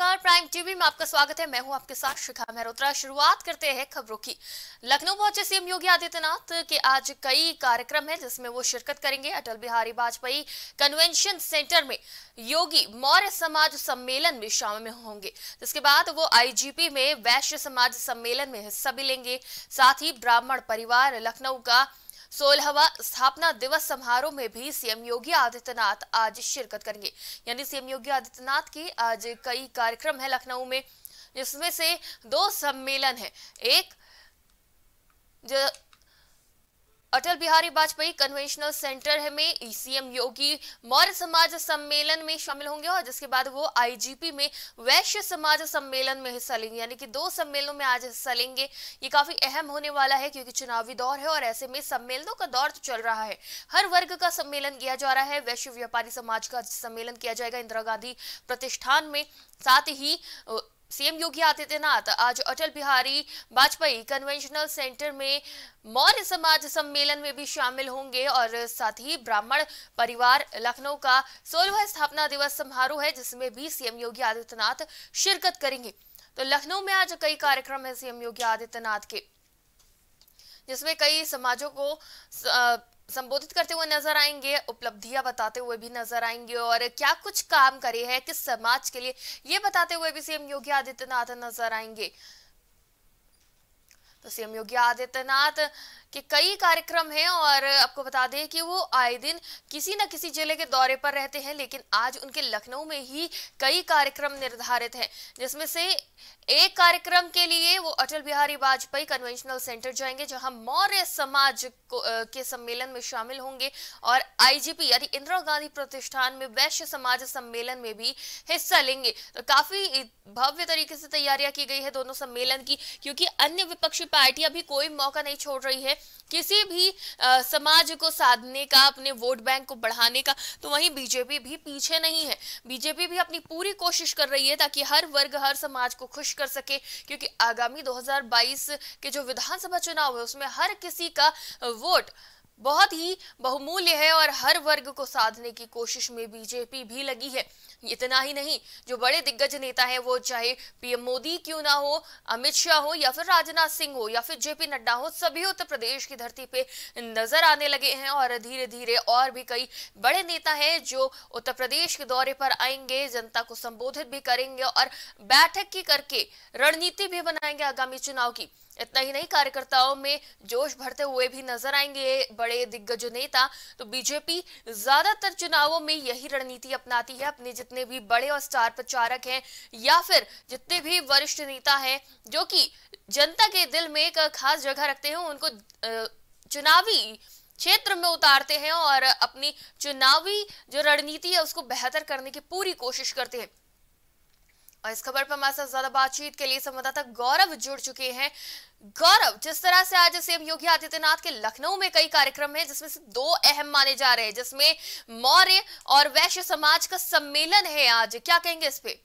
नमस्कार prime TV में आपका स्वागत है। मैं हूँ आपके साथ शिखा मेहरोत्रा। शुरुआत करते हैं खबरों की। लखनऊ पहुँचे सीएम योगी आदित्यनाथ के आज कई कार्यक्रम है, जिसमें वो शिरकत करेंगे। अटल बिहारी वाजपेयी कन्वेंशन सेंटर में योगी मौर्य समाज सम्मेलन में शामिल होंगे। जिसके बाद वो आईजीपी में वैश्य समाज सम्मेलन में हिस्सा भी लेंगे। साथ ही ब्राह्मण परिवार लखनऊ का सोलहवा स्थापना दिवस समारोह में भी सीएम योगी आदित्यनाथ आज शिरकत करेंगे। यानी सीएम योगी आदित्यनाथ के आज कई कार्यक्रम है लखनऊ में, जिसमें से दो सम्मेलन है। एक, जो अटल बिहारी वाजपेयी कन्वेंशनल सेंटर में सीएम योगी मौर्य समाज सम्मेलन में शामिल होंगे और जिसके बाद वो आईजीपी में वैश्य समाज सम्मेलन में हिस्सा लेंगे। यानी कि दो सम्मेलनों में आज हिस्सा लेंगे। ये काफ़ी अहम होने वाला है क्योंकि चुनावी दौर है और ऐसे में सम्मेलनों का दौर तो चल रहा है। हर वर्ग का सम्मेलन किया जा रहा है। वैश्य व्यापारी समाज का सम्मेलन किया जाएगा इंदिरा गांधी प्रतिष्ठान में। साथ ही सीएम योगी आदित्यनाथ आज अटल बिहारी वाजपेयी कन्वेंशनल सेंटर में मौर्य समाज सम्मेलन में भी शामिल होंगे और साथ ही ब्राह्मण परिवार लखनऊ का सोलहवा स्थापना दिवस समारोह है, जिसमें भी सीएम योगी आदित्यनाथ शिरकत करेंगे। तो लखनऊ में आज कई कार्यक्रम है सीएम योगी आदित्यनाथ के, जिसमें कई समाजों को संबोधित करते हुए नज़र आएँगे, उपलब्धियाँ बताते हुए भी नज़र आएँगे और क्या कुछ काम करे है, किस समाज के लिए, ये बताते हुए भी सीएम योगी आदित्यनाथ नज़र आएँगे। तो सीएम योगी आदित्यनाथ के कई कार्यक्रम हैं और आपको बता दें कि वो आए दिन किसी न किसी ज़िले के दौरे पर रहते हैं लेकिन आज उनके लखनऊ में ही कई कार्यक्रम निर्धारित हैं जिसमें से एक कार्यक्रम के लिए वो अटल बिहारी वाजपेयी कन्वेंशनल सेंटर जाएँगे जहाँ मौर्य समाज को, के सम्मेलन में शामिल होंगे और आईजीपी यानी इंदिरा गांधी प्रतिष्ठान में वैश्य समाज सम्मेलन में भी हिस्सा लेंगे। तो काफ़ी भव्य तरीके से तैयारियाँ की गई है दोनों सम्मेलन की क्योंकि अन्य विपक्षी पार्टियाँ भी कोई मौका नहीं छोड़ रही है किसी भी आ, समाज को साधने का अपने वोट बैंक को बढ़ाने का तो वहीं बीजेपी भी पीछे नहीं है। बीजेपी भी अपनी पूरी कोशिश कर रही है ताकि हर वर्ग हर समाज को खुश कर सके क्योंकि आगामी 2022 के जो विधानसभा चुनाव है उसमें हर किसी का वोट बहुत ही बहुमूल्य है और हर वर्ग को साधने की कोशिश में बीजेपी भी लगी है। इतना ही नहीं, जो बड़े दिग्गज नेता है, वो चाहे पीएम मोदी क्यों ना हो, अमित शाह हो, या फिर राजनाथ सिंह हो, या फिर जेपी नड्डा हो, सभी उत्तर प्रदेश की धरती पे नज़र आने लगे हैं। और धीरे धीरे और भी कई बड़े नेता हैं, जो उत्तर प्रदेश के दौरे पर आएँगे, जनता को संबोधित भी करेंगे और बैठक की करके रणनीति भी बनाएँगे आगामी चुनाव की। इतना ही नहीं, कार्यकर्ताओं में जोश भरते हुए भी नज़र आएँगे बड़े दिग्गज नेता। तो बीजेपी ज़्यादातर चुनावों में यही रणनीति अपनाती है, अपने जितने भी बड़े और स्टार प्रचारक हैं, या फिर जितने भी वरिष्ठ नेता हैं, जो कि जनता के दिल में एक खास जगह रखते हैं, उनको चुनावी क्षेत्र में उतारते हैं और अपनी चुनावी जो रणनीति है, उसको बेहतर करने की पूरी कोशिश करते हैं। और इस खबर पर हमारे साथ ज़्यादा बातचीत के लिए संवाददाता गौरव जुड़ चुके हैं। गौरव, जिस तरह से आज सीएम योगी आदित्यनाथ के लखनऊ में कई कार्यक्रम हैं, जिसमें से दो अहम माने जा रहे हैं, जिसमें मौर्य और वैश्य समाज का सम्मेलन है आज। क्या कहेंगे इस पे?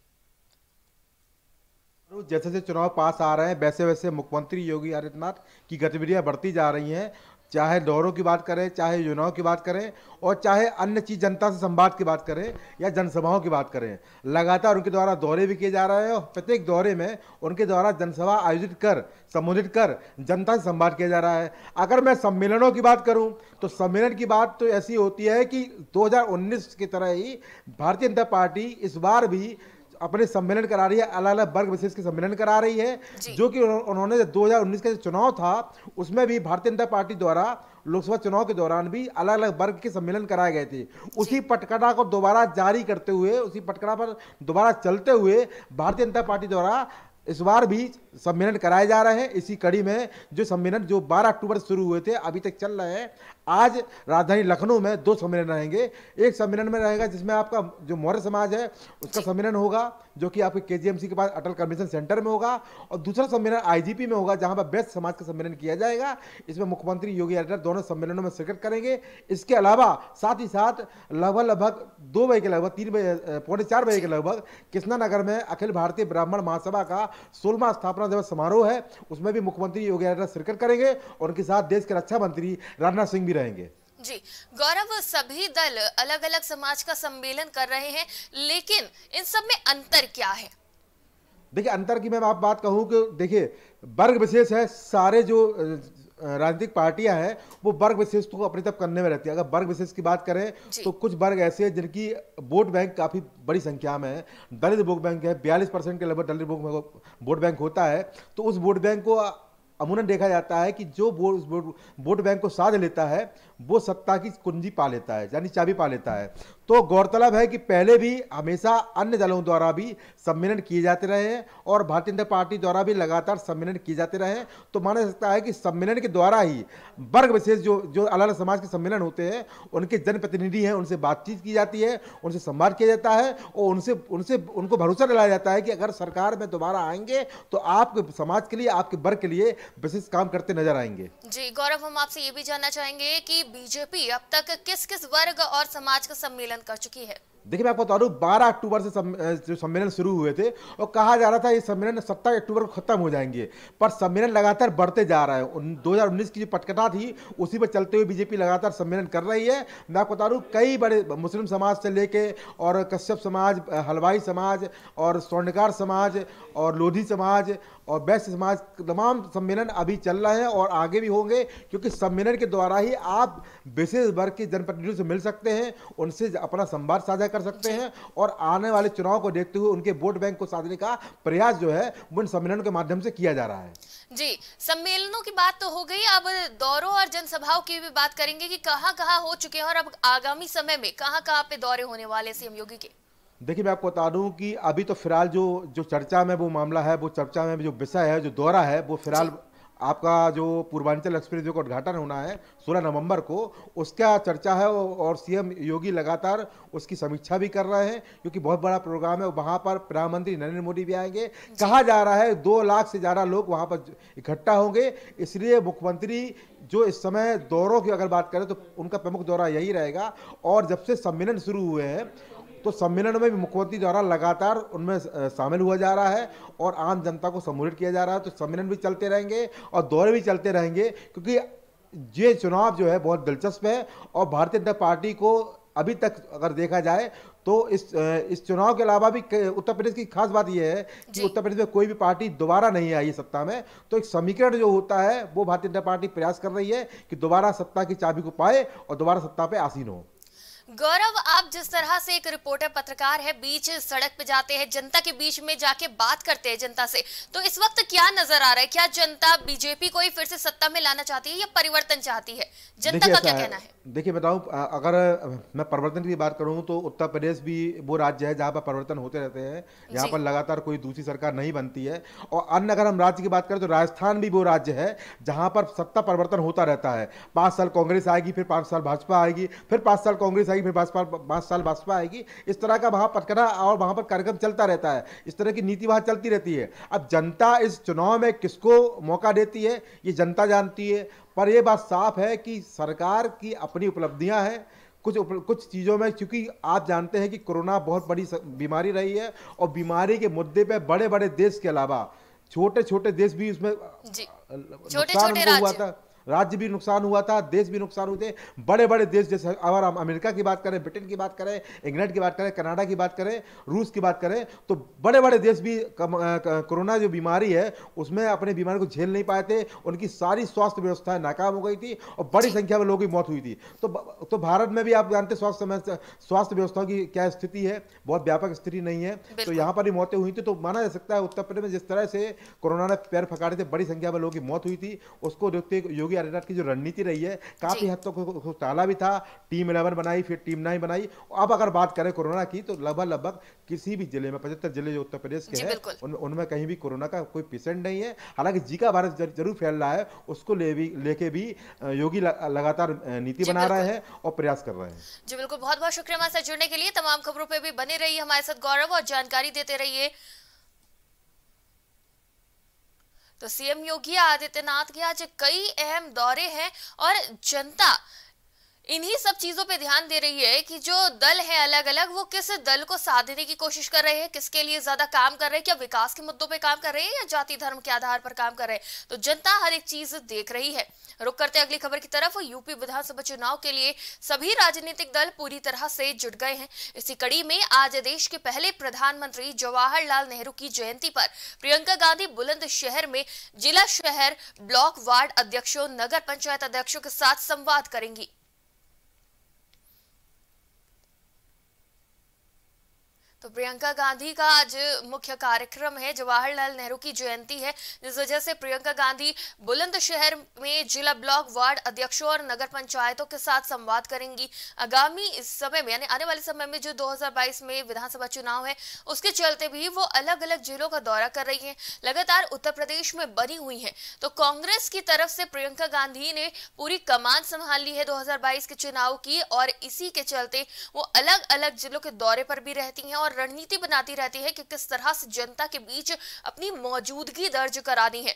जैसे जैसे चुनाव पास आ रहे हैं वैसे वैसे मुख्यमंत्री योगी आदित्यनाथ की गतिविधियाँ बढ़ती जा रही हैं। चाहे दौरों की बात करें, चाहे योजनाओं की बात करें और चाहे अन्य चीज़, जनता से संवाद की बात करें या जनसभाओं की बात करें। लगातार उनके द्वारा दौरे भी किए जा रहे हैं और प्रत्येक दौरे में उनके द्वारा जनसभा आयोजित कर, संबोधित कर जनता से संवाद किया जा रहा है। अगर मैं सम्मेलनों की बात करूँ तो सम्मेलन की बात तो ऐसी होती है कि 2019 की तरह ही भारतीय जनता पार्टी इस बार भी अपने सम्मेलन करा रही है अलग अलग वर्ग विशेष के सम्मेलन करा रही है जो। कि उन्होंने 2019 का जो चुनाव था उसमें भी भारतीय जनता पार्टी द्वारा लोकसभा चुनाव के दौरान भी अलग अलग वर्ग के सम्मेलन कराए गए थे। उसी पटकड़ा को दोबारा जारी करते हुए उसी पटकड़ा पर दोबारा चलते हुए भारतीय जनता पार्टी द्वारा इस बार भी सम्मेलन कराए जा रहे हैं। इसी कड़ी में जो सम्मेलन जो 12 अक्टूबर से शुरू हुए थे अभी तक चल रहे हैं आज राजधानी लखनऊ में दो सम्मेलन रहेंगे। एक सम्मेलन में रहेगा जिसमें आपका जो मौर्य समाज है उसका सम्मेलन होगा जो कि आपके केजीएमसी के पास अटल कमीशन सेंटर में होगा और दूसरा सम्मेलन आईजीपी में होगा जहाँ पर बेस्ट समाज का सम्मेलन किया जाएगा। इसमें मुख्यमंत्री योगी आदित्यनाथ दोनों सम्मेलनों में शिरकत करेंगे। इसके अलावा साथ ही साथ लगभग लगभग दो बजे के लगभग तीन बजे पौने चार बजे के लगभग कृष्णा नगर में अखिल भारतीय ब्राह्मण महासभा का सोलवा स्थापना दिवस समारोह है। उसमें भी मुख्यमंत्री योगी आदित्यनाथ शिरकत करेंगे और उनके साथ देश के रक्षा मंत्री राजनाथ सिंह भी रहेंगे। जी गौरव सभी दल अलग अलग समाज का सम्मेलन कर रहे हैं लेकिन इन सब में अंतर क्या है? देखिए अंतर की मैं आप बात कहूँ कि देखिए वर्ग विशेष है सारे जो राजनीतिक पार्टियाँ हैं वो वर्ग विशेष को अपनी तरफ़ करने में रहती है। अगर वर्ग विशेष की बात करें तो कुछ वर्ग ऐसे हैं जिनकी वोट बैंक काफ़ी बड़ी संख्या में है। दलित वोट बैंक है बयालीस परसेंट के लगभग दलित वोट बैंक होता है तो उस वोट बैंक को अमूनन देखा जाता है कि जो वोट बैंक को साथ लेता है वो सत्ता की कुंजी पा लेता है, यानी चाबी पा लेता है। तो गौरतलब है कि पहले भी हमेशा अन्य दलों द्वारा भी सम्मेलन किए जाते रहे हैं और भारतीय जनता पार्टी द्वारा भी लगातार सम्मेलन किए जाते रहे तो माना जा सकता है कि सम्मेलन के द्वारा ही वर्ग विशेष जो जो अलग अलग समाज के सम्मेलन होते हैं, उनके जनप्रतिनिधि हैं, उनसे बातचीत की जाती है, उनसे संवाद किया जाता है और उनसे उनसे, उनको भरोसा दिलाया जाता है कि अगर सरकार में दोबारा आएँगे तो आपके समाज के लिए, आपके वर्ग के लिए विशेष काम करते नज़र आएँगे। जी, गौरव, हम आपसे ये भी जानना चाहेंगे कि बीजेपी अब तक किस किस वर्ग और समाज का सम्मेलन कर चुकी है? देखिए मैं आपको बता दूँ बारह अक्टूबर से सम, जो सम्मेलन शुरू हुए थे और कहा जा रहा था ये सम्मेलन सत्ताईस अक्टूबर को खत्म हो जाएँगे पर सम्मेलन लगातार बढ़ते जा रहा है। दो हज़ार उन्नीस की जो पटकथा थी उसी पर चलते हुए बीजेपी लगातार सम्मेलन कर रही है। मैं आपको बता दूँ कई बड़े मुस्लिम समाज से लेके और कश्यप समाज हलवाई समाज और स्वर्णकार समाज और लोधी समाज और वैश्य समाज तमाम सम्मेलन अभी चल रहे हैं और आगे भी होंगे क्योंकि सम्मेलन के द्वारा ही आप विशेष वर्ग के जनप्रतिनिधियों से मिल सकते हैं उनसे अपना संवाद साझा कर सकते हैं और आने वाले चुनाव को देखते हुए उनके वोट बैंक को साधने का प्रयास जो है वो इन सम्मेलनों के माध्यम से किया जा रहा है। जी सम्मेलनों की बात तो हो गई। अब दौरों और जनसभाओं की भी बात करेंगे कि कहाँ कहाँ हो चुके हैं और अब आगामी समय में कहाँ कहाँ पे दौरे होने वाले सीएम योगी के? देखिए मैं आपको बता दूँ कि अभी तो फ़िलहाल जो जो चर्चा में वो मामला है वो चर्चा में जो विषय है जो दौरा है वो फ़िलहाल आपका जो पूर्वांचल एक्सप्रेस वे का उद्घाटन होना है 16 नवंबर को उसका चर्चा है और सीएम योगी लगातार उसकी समीक्षा भी कर रहे हैं क्योंकि बहुत बड़ा प्रोग्राम है वहाँ पर प्रधानमंत्री नरेंद्र मोदी भी आएँगे। कहा जा रहा है दो लाख से ज़्यादा लोग वहाँ पर इकट्ठा होंगे इसलिए मुख्यमंत्री जो इस समय दौरों की अगर बात करें तो उनका प्रमुख दौरा यही रहेगा। और जब से सम्मेलन शुरू हुए हैं तो सम्मेलन में भी मुख्यमंत्री द्वारा लगातार उनमें शामिल हुआ जा रहा है और आम जनता को संबोधित किया जा रहा है। तो सम्मेलन भी चलते रहेंगे और दौरे भी चलते रहेंगे क्योंकि ये चुनाव जो है बहुत दिलचस्प है और भारतीय जनता पार्टी को अभी तक अगर देखा जाए तो इस इस चुनाव के अलावा भी उत्तर प्रदेश की खास बात यह है कि उत्तर प्रदेश में कोई भी पार्टी दोबारा नहीं आई है सत्ता में। तो एक समीकरण जो होता है वो भारतीय जनता पार्टी प्रयास कर रही है कि दोबारा सत्ता की चाबी को पाए और दोबारा सत्ता पे आसीन हो। गौरव आप जिस तरह से एक रिपोर्टर पत्रकार है बीच सड़क पे जाते हैं जनता के बीच में जाके बात करते हैं जनता से तो इस वक्त क्या नज़र आ रहा है? क्या जनता बीजेपी को ही फिर से सत्ता में लाना चाहती है या परिवर्तन चाहती है? जनता का क्या कहना है? देखिए बताऊँ अगर मैं परिवर्तन की बात करूँ तो उत्तर प्रदेश भी वो राज्य है जहाँ पर परिवर्तन होते रहते हैं यहाँ पर लगातार कोई दूसरी सरकार नहीं बनती है। और अन्य अगर हम राज्य की बात करें तो राजस्थान भी वो राज्य है जहाँ पर सत्ता परिवर्तन होता रहता है। पाँच साल कांग्रेस आएगी फिर पाँच साल भाजपा आएगी फिर पाँच साल कांग्रेस आएगी फिर भाजपा पाँच साल भाजपा आएगी। इस तरह का वहाँ पटकना और वहाँ पर कार्यक्रम चलता रहता है। इस तरह की नीति वहाँ चलती रहती है। अब जनता इस चुनाव में किसको मौका देती है ये जनता जानती है। पर यह बात साफ़ है कि सरकार की अपनी उपलब्धियाँ हैं। कुछ कुछ चीज़ों में क्योंकि आप जानते हैं कि कोरोना बहुत बड़ी बीमारी रही है और बीमारी के मुद्दे पे बड़े बड़े देश के अलावा छोटे छोटे देश भी उसमें छोटे छोटे हुआ था। राज्य भी नुकसान हुआ था देश भी नुकसान हुए थे। बड़े बड़े देश जैसे अगर हम अमेरिका की बात करें ब्रिटेन की बात करें इंग्लैंड की बात करें कनाडा की बात करें रूस की बात करें तो बड़े बड़े देश भी कोरोना जो बीमारी है उसमें अपने बीमारी को झेल नहीं पाए थे। उनकी सारी स्वास्थ्य व्यवस्थाएँ नाकाम हो गई थी और बड़ी संख्या में लोगों की मौत हुई थी। तो तो भारत में भी आप जानते स्वास्थ्य स्वास्थ्य व्यवस्था की क्या स्थिति है? बहुत व्यापक स्थिति नहीं है। तो यहाँ पर ही मौतें हुई थी तो माना जा सकता है उत्तर प्रदेश में जिस तरह से कोरोना ने पैर फकाड़े थे बड़ी संख्या में लोगों की मौत हुई थी। उसको देखते योगी योगी आदित्यनाथ की जो रणनीति रही है काफ़ी हद तक तो टाला भी था। टीम इलेवन बनाई फिर टीम नाइन बनाई। अब अगर बात करें कोरोना की तो लगभग लगभग किसी भी ज़िले में पचहत्तर ज़िले जो उत्तर प्रदेश के हैं उन, उनमें कहीं भी कोरोना का कोई पेशेंट नहीं है। हालाँकि जीका वायरस ज़रूर फैल रहा है उसको ले भी लेके भी योगी लगातार नीति बना रहे हैं और प्रयास कर रहे हैं। जी बिल्कुल। बहुत बहुत शुक्रिया हमारे साथ जुड़ने के लिए। तमाम खबरों पर भी बने रहिए हमारे साथ गौरव और जानकारी देते रहिए। तो सीएम योगी आदित्यनाथ के आज कई अहम दौरे हैं और जनता इन्हीं सब चीज़ों पे ध्यान दे रही है कि जो दल है अलग अलग वो किस दल को साधने की कोशिश कर रहे हैं? किसके लिए ज़्यादा काम कर रहे हैं? क्या विकास के मुद्दों पे काम कर रहे हैं या जाति धर्म के आधार पर काम कर रहे हैं? तो जनता हर एक चीज़ देख रही है। रुक करते अगली खबर की तरफ़। यूपी विधानसभा चुनाव के लिए सभी राजनीतिक दल पूरी तरह से जुट गए हैं। इसी कड़ी में आज देश के पहले प्रधानमंत्री जवाहरलाल नेहरू की जयंती पर प्रियंका गांधी बुलंदशहर में जिला शहर ब्लॉक वार्ड अध्यक्षों, नगर पंचायत अध्यक्षों के साथ संवाद करेंगी। तो प्रियंका गांधी का आज मुख्य कार्यक्रम है, जवाहरलाल नेहरू की जयंती है। जिस वजह से प्रियंका गांधी बुलंदशहर में जिला ब्लॉक वार्ड अध्यक्षों और नगर पंचायतों के साथ संवाद करेंगी। आगामी इस समय में, यानी आने वाले समय में जो 2022 में विधानसभा चुनाव है, उसके चलते भी वो अलग अलग जिलों का दौरा कर रही है। लगातार उत्तर प्रदेश में बनी हुई है। तो कांग्रेस की तरफ़ से प्रियंका गांधी ने पूरी कमान संभाल ली है दो हज़ार बाईस के चुनाव की, और इसी के चलते वो अलग अलग जिलों के दौरे पर भी रहती है, और रणनीति बनाती रहती है कि किस तरह से जनता के बीच अपनी मौजूदगी दर्ज करानी है।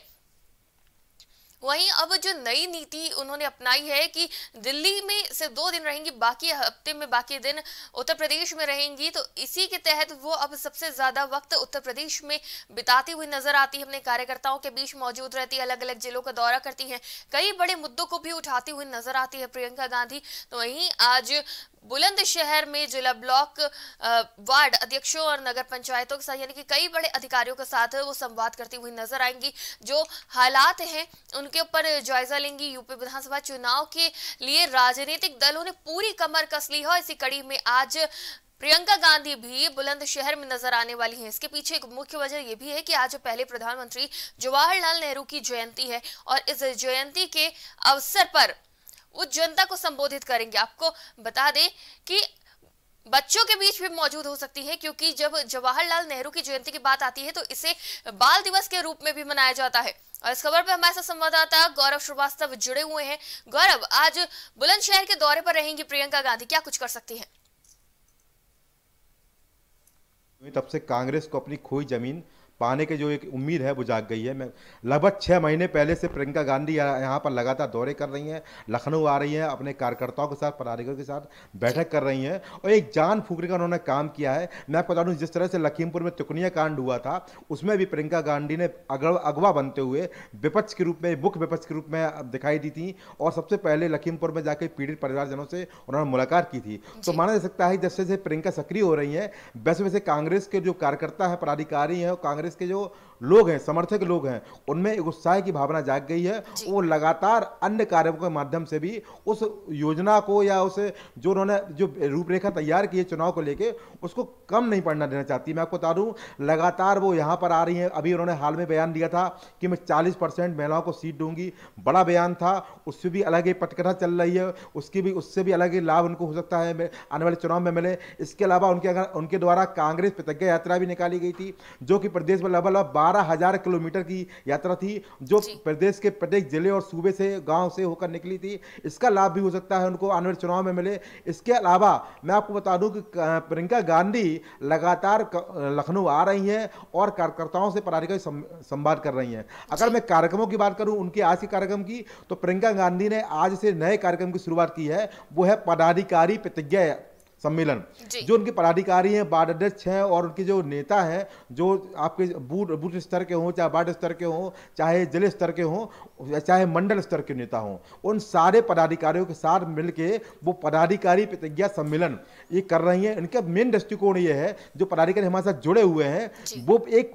वहीं अब जो नई नीति उन्होंने अपनाई है कि दिल्ली में सिर्फ़ दो दिन रहेंगी, बाकी हफ़्ते में बाकी दिन उत्तर प्रदेश में रहेंगी तो इसी के तहत वो अब सबसे ज़्यादा वक्त उत्तर प्रदेश में बिताती हुई नज़र आती है। अपने कार्यकर्ताओं के बीच मौजूद रहती है अलग अलग जिलों का दौरा करती है। कई बड़े मुद्दों को भी उठाती हुई नज़र आती है प्रियंका गांधी। तो वहीं आज बुलंदशहर में जिला ब्लॉक वार्ड अध्यक्षों और नगर पंचायतों के साथ, यानी कि कई बड़े अधिकारियों के साथ वो संवाद करती हुई नज़र आएँगी। जो हालात हैं उनके ऊपर जायजा लेंगी यूपी विधानसभा चुनाव के लिए। राजनीतिक दलों ने पूरी कमर कस ली है। इसी कड़ी में आज प्रियंका गांधी भी बुलंदशहर में नज़र आने वाली हैं। इसके पीछे एक मुख्य वजह यह भी है कि आज पहले प्रधानमंत्री जवाहरलाल नेहरू की जयंती है और इस जयंती के अवसर पर वो जनता को संबोधित करेंगे। आपको बता दें कि बच्चों के बीच भी मौजूद हो सकती है, क्योंकि जब जवाहरलाल नेहरू की जयंती की बात आती है तो इसे बाल दिवस के रूप में भी मनाया जाता है। और इस खबर पर हमारे साथ संवाददाता गौरव श्रीवास्तव जुड़े हुए हैं। गौरव, आज बुलंदशहर के दौरे पर रहेंगी प्रियंका गांधी। क्या कुछ कर सकती है? तब से कांग्रेस को अपनी खोई ज़मीन पाने की जो एक उम्मीद है वो जाग गई है। मैं लगभग छः महीने पहले से प्रियंका गांधी यहाँ पर लगातार दौरे कर रही हैं लखनऊ आ रही हैं अपने कार्यकर्ताओं के साथ पदाधिकारियों के साथ बैठक कर रही हैं और एक जान फूकने का उन्होंने काम किया है। मैं आपको बता दूँ जिस तरह से लखीमपुर में तुकनिया कांड हुआ था उसमें भी प्रियंका गांधी ने अगवा बनते हुए विपक्ष के रूप में मुख्य विपक्ष के रूप में दिखाई दी थी और सबसे पहले लखीमपुर में जाकर पीड़ित परिवारजनों से उन्होंने मुलाकात की थी। तो माना जा सकता है जैसे जैसे प्रियंका सक्रिय हो रही है वैसे वैसे कांग्रेस के जो कार्यकर्ता है पदाधिकारी हैं कांग्रेस कांग्रेस के जो लोग हैं समर्थक लोग हैं उनमें एक उत्साह की भावना जाग गई है। वो लगातार अन्य कार्यों के माध्यम से भी उस योजना को या उस जो उन्होंने जो रूपरेखा तैयार की है चुनाव को लेके उसको कम नहीं पड़ना देना चाहती। मैं आपको बता दूँ लगातार वो यहाँ पर आ रही हैं। अभी उन्होंने हाल में बयान दिया था कि मैं चालीस परसेंट महिलाओं को सीट दूँगी। बड़ा बयान था उससे भी अलग ही पटकथा चल रही है। उसकी भी उससे भी अलग ही लाभ उनको हो सकता है। आने वाले चुनाव में मिले। इसके अलावा उनके अगर उनके द्वारा कांग्रेस प्रतिज्ञा यात्रा भी निकाली गई थी जो कि प्रदेश में लगभग बारह हज़ार किलोमीटर की यात्रा थी जो प्रदेश के प्रत्येक ज़िले और सूबे से गाँव से होकर निकली थी। इसका लाभ भी हो सकता है उनको आने वाले चुनाव में मिले। इसके अलावा मैं आपको बता दूँ कि प्रियंका गांधी लगातार लखनऊ आ रही हैं और कार्यकर्ताओं से पदाधिकारी संवाद कर रही हैं। अगर मैं कार्यक्रमों की बात करूँ उनके आज के कार्यक्रम की तो प्रियंका गांधी ने आज से नए कार्यक्रम की शुरुआत की है। वो है पदाधिकारी प्रतिज्ञा सम्मेलन। जो। उनके पदाधिकारी हैं वार्ड अध्यक्ष हैं और उनके जो नेता हैं जो आपके बूथ बूथ स्तर के हों चाहे वार्ड स्तर के हों चाहे ज़िले स्तर के हों चाहे मंडल स्तर के नेता हों उन सारे पदाधिकारियों के साथ मिलके वो पदाधिकारी प्रतिज्ञा सम्मेलन ये कर रही हैं। इनका मेन दृष्टिकोण ये है जो पदाधिकारी हमारे साथ जुड़े हुए हैं वो एक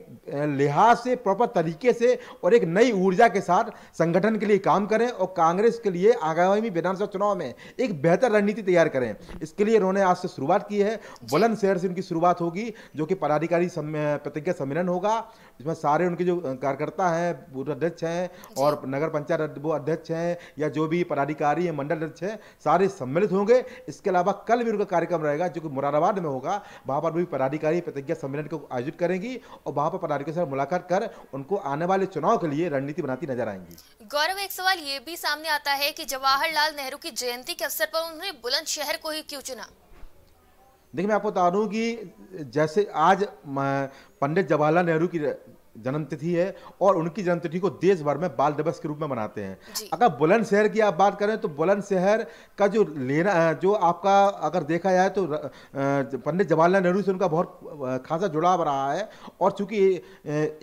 लिहाज से प्रॉपर तरीके से और एक नई ऊर्जा के साथ संगठन के लिए काम करें और कांग्रेस के लिए आगामी विधानसभा चुनाव में एक बेहतर रणनीति तैयार करें। इसके लिए इन्होंने आज से शुरुआत की है। बुलंदशहर से उनकी शुरुआत होगी, जो कि पदाधिकारी प्रतिज्ञा सम्मेलन होगा, जिसमें सारे उनके जो कार्यकर्ता हैं बूथ अध्यक्ष हैं और नगर पंचायत वो अध्यक्ष हैं या जो भी पदाधिकारी हैं मंडल अध्यक्ष हैं, सारे सम्मिलित होंगे। इसके अलावा कल भी उनका कार्यक्रम रहेगा, जो कि मुरादाबाद में होगा। वहाँ पर भी पदाधिकारी प्रतिज्ञा सम्मेलन को आयोजित करेंगी और वहाँ पर पदाधिकारी से मुलाकात कर उनको आने वाले चुनाव के लिए रणनीति बनाती नज़र आएँगी। गौरव, एक सवाल ये भी सामने आता है कि जवाहरलाल नेहरू की जयंती के अवसर पर उन्होंने बुलंदशहर को ही क्यों चुना? देखिए मैं आपको बता दूँ कि जैसे आज पंडित जवाहरलाल नेहरू की जन्मतिथि है और उनकी जन्मतिथि को देश भर में बाल दिवस के रूप में मनाते हैं। अगर बुलंदशहर की आप बात करें तो बुलंदशहर का जो लेना जो आपका अगर देखा जाए तो पंडित जवाहरलाल नेहरू से उनका बहुत खासा जुड़ाव रहा है और चूँकि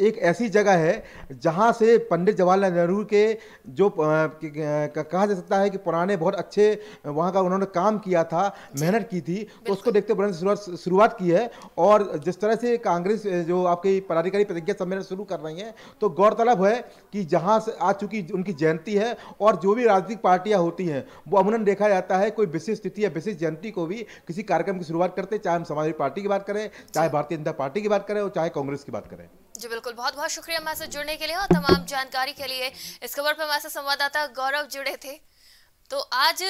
एक ऐसी जगह है जहाँ से पंडित जवाहरलाल नेहरू के जो कहा जा सकता है कि पुराने बहुत अच्छे वहाँ का उन्होंने काम किया था मेहनत की थी तो उसको देखते बुलंद शुरुआत शुरुआत की है और जिस तरह से कांग्रेस जो आपकी पदाधिकारी प्रतिज्ञा सम्मेलन शुरू कर रही हैं। तो गौरतलब है कि जहाँ से आज चूँकि उनकी जयंती है और जो भी राजनीतिक पार्टियाँ होती हैं वो अमूमन देखा जाता है कोई विशेष तिथि या विशेष जयंती को भी किसी कार्यक्रम की शुरुआत करते चाहे हम समाजवादी पार्टी की बात करें चाहे भारतीय जनता पार्टी की बात करें और चाहे कांग्रेस की बात करें। जी बिल्कुल। बहुत बहुत शुक्रिया हमारे साथ जुड़ने के लिए और तमाम जानकारी के लिए। इस खबर पर हमारे साथ संवाददाता गौरव जुड़े थे। तो आज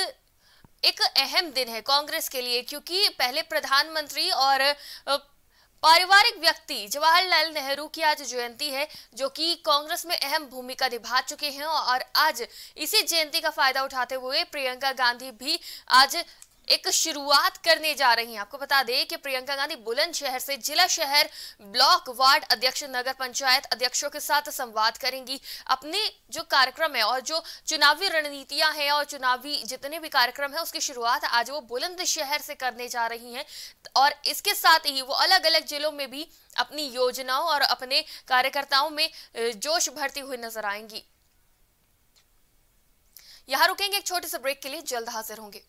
एक अहम दिन है कांग्रेस के लिए क्योंकि पहले प्रधानमंत्री और पारिवारिक व्यक्ति जवाहरलाल नेहरू की आज जयंती है, जो कि कांग्रेस में अहम भूमिका निभा चुके हैं और आज इसी जयंती का फ़ायदा उठाते हुए प्रियंका गांधी भी आज एक शुरुआत करने जा रही हैं। आपको बता दें कि प्रियंका गांधी बुलंदशहर से जिला शहर ब्लॉक वार्ड अध्यक्ष, नगर पंचायत अध्यक्षों के साथ संवाद करेंगी। अपने जो कार्यक्रम है और जो चुनावी रणनीतियाँ हैं और चुनावी जितने भी कार्यक्रम है, उसकी शुरुआत आज वो बुलंदशहर से करने जा रही हैं। और इसके साथ ही वो अलग अलग जिलों में भी अपनी योजनाओं और अपने कार्यकर्ताओं में जोश भरती हुई नज़र आएँगी। यहाँ रुकेंगे एक छोटे से ब्रेक के लिए, जल्द हाजिर होंगे।